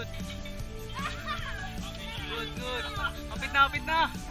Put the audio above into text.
Good. Good, good. Hapit na, hapit na.